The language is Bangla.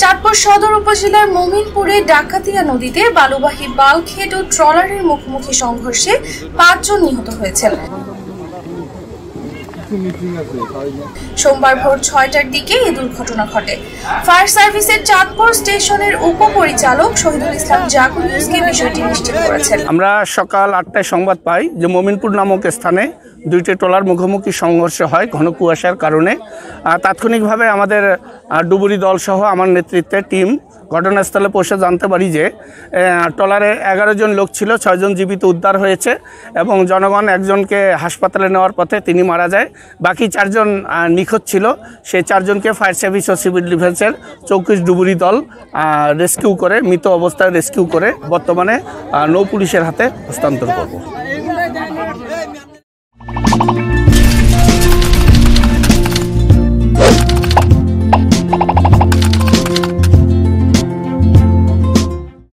চাঁদপুর সদর উপজেলার মোমিনপুরে ডাকাতিয়া নদীতে বালুবাহী বাল্কহেড ও ট্রলারের মুখোমুখি সংঘর্ষে পাঁচজন নিহত হয়েছেন। সোমবার ভোর ছয়টার দিকে এই দুর্ঘটনা ঘটে। ফায়ার সার্ভিসের চাঁদপুর স্টেশনের উপপরিচালক শহীদুল ইসলাম নিউজকে বিষয়টি নিশ্চিত করেছেন। আমরা সকাল আটটায় সংবাদ পাই যে মোমিনপুর নামক স্থানে দুইটি ট্রলার মুখোমুখি সংঘর্ষ হয় ঘন কুয়াশার কারণে। তাৎক্ষণিকভাবে আমাদের ডুবুরি দলসহ আমার নেতৃত্বে টিম ঘটনাস্থলে পৌঁছে জানতে পারি যে ট্রলারে এগারো জন লোক ছিল ছয়জন জীবিত উদ্ধার হয়েছে এবং জনগণ একজনকে হাসপাতালে নেওয়ার পথে তিনি মারা যায়। বাকি চারজন নিখোঁজ ছিল। সেই চারজনকে ফায়ার সার্ভিস ও সিভিল ডিফেন্সের চৌকিশ ডুবুরি দল রেস্কিউ করে, মৃত অবস্থায় রেস্কিউ করে বর্তমানে নৌ পুলিশের হাতে হস্তান্তর করব।